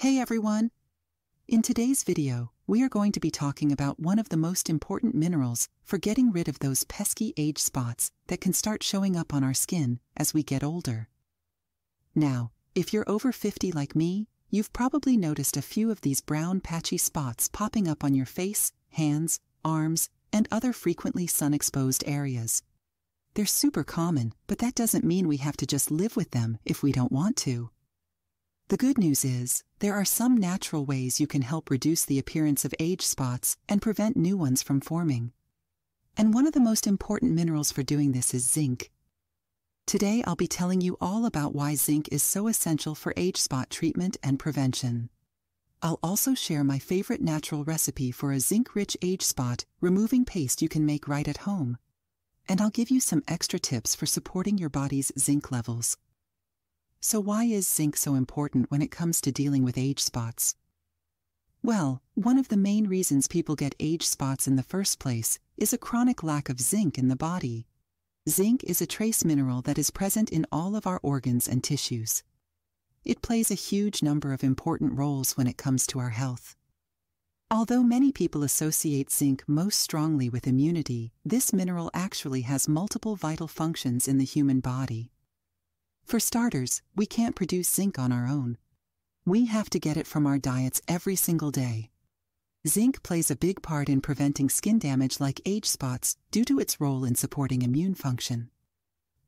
Hey everyone! In today's video, we are going to be talking about one of the most important minerals for getting rid of those pesky age spots that can start showing up on our skin as we get older. Now, if you're over 50 like me, you've probably noticed a few of these brown patchy spots popping up on your face, hands, arms, and other frequently sun-exposed areas. They're super common, but that doesn't mean we have to just live with them if we don't want to. The good news is, there are some natural ways you can help reduce the appearance of age spots and prevent new ones from forming. And one of the most important minerals for doing this is zinc. Today I'll be telling you all about why zinc is so essential for age spot treatment and prevention. I'll also share my favorite natural recipe for a zinc-rich age spot removing paste you can make right at home. And I'll give you some extra tips for supporting your body's zinc levels. So why is zinc so important when it comes to dealing with age spots? Well, one of the main reasons people get age spots in the first place is a chronic lack of zinc in the body. Zinc is a trace mineral that is present in all of our organs and tissues. It plays a huge number of important roles when it comes to our health. Although many people associate zinc most strongly with immunity, this mineral actually has multiple vital functions in the human body. For starters, we can't produce zinc on our own. We have to get it from our diets every single day. Zinc plays a big part in preventing skin damage like age spots due to its role in supporting immune function.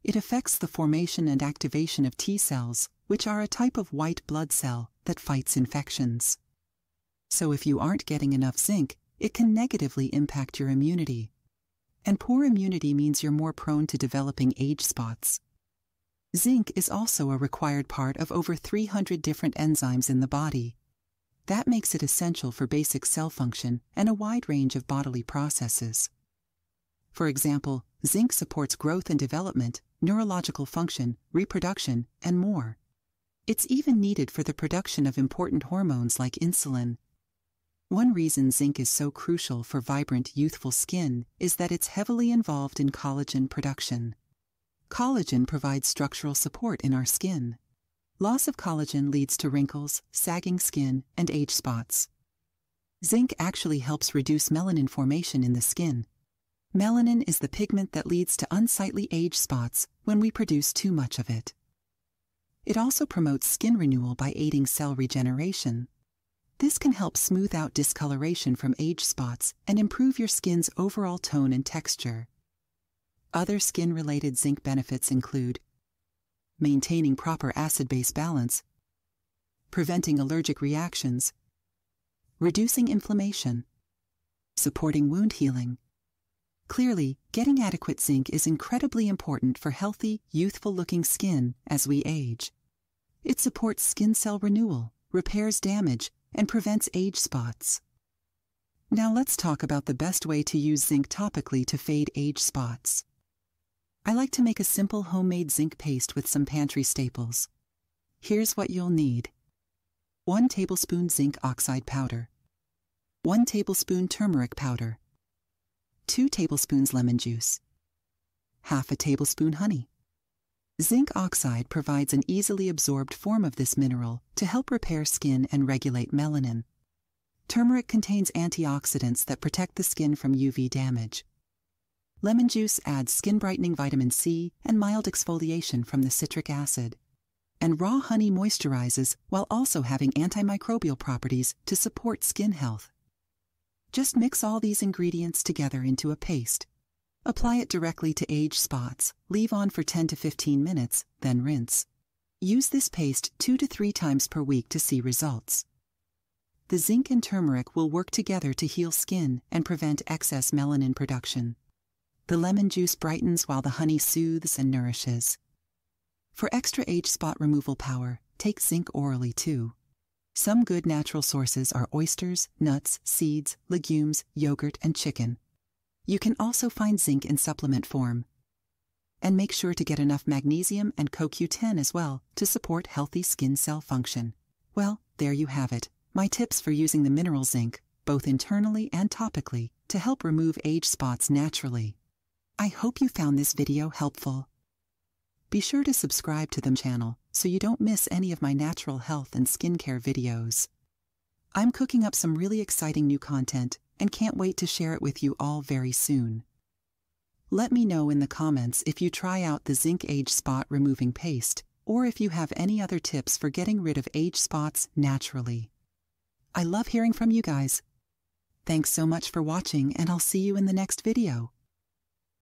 It affects the formation and activation of T cells, which are a type of white blood cell that fights infections. So if you aren't getting enough zinc, it can negatively impact your immunity. And poor immunity means you're more prone to developing age spots. Zinc is also a required part of over 300 different enzymes in the body. That makes it essential for basic cell function and a wide range of bodily processes. For example, zinc supports growth and development, neurological function, reproduction, and more. It's even needed for the production of important hormones like insulin. One reason zinc is so crucial for vibrant, youthful skin is that it's heavily involved in collagen production. Collagen provides structural support in our skin. Loss of collagen leads to wrinkles, sagging skin, and age spots. Zinc actually helps reduce melanin formation in the skin. Melanin is the pigment that leads to unsightly age spots when we produce too much of it. It also promotes skin renewal by aiding cell regeneration. This can help smooth out discoloration from age spots and improve your skin's overall tone and texture. Other skin-related zinc benefits include maintaining proper acid-base balance, preventing allergic reactions, reducing inflammation, supporting wound healing. Clearly, getting adequate zinc is incredibly important for healthy, youthful-looking skin as we age. It supports skin cell renewal, repairs damage, and prevents age spots. Now let's talk about the best way to use zinc topically to fade age spots. I like to make a simple homemade zinc paste with some pantry staples. Here's what you'll need. 1 tablespoon zinc oxide powder. 1 tablespoon turmeric powder. 2 tablespoons lemon juice. Half a tablespoon honey. Zinc oxide provides an easily absorbed form of this mineral to help repair skin and regulate melanin. Turmeric contains antioxidants that protect the skin from UV damage. Lemon juice adds skin brightening vitamin C and mild exfoliation from the citric acid. And raw honey moisturizes while also having antimicrobial properties to support skin health. Just mix all these ingredients together into a paste. Apply it directly to age spots, leave on for 10 to 15 minutes, then rinse. Use this paste two to three times per week to see results. The zinc and turmeric will work together to heal skin and prevent excess melanin production. The lemon juice brightens while the honey soothes and nourishes. For extra age spot removal power, take zinc orally too. Some good natural sources are oysters, nuts, seeds, legumes, yogurt, and chicken. You can also find zinc in supplement form. And make sure to get enough magnesium and CoQ10 as well to support healthy skin cell function. Well, there you have it. My tips for using the mineral zinc, both internally and topically, to help remove age spots naturally. I hope you found this video helpful. Be sure to subscribe to the channel so you don't miss any of my natural health and skincare videos. I'm cooking up some really exciting new content and can't wait to share it with you all very soon. Let me know in the comments if you try out the Zinc Age Spot Removing Paste or if you have any other tips for getting rid of age spots naturally. I love hearing from you guys. Thanks so much for watching and I'll see you in the next video.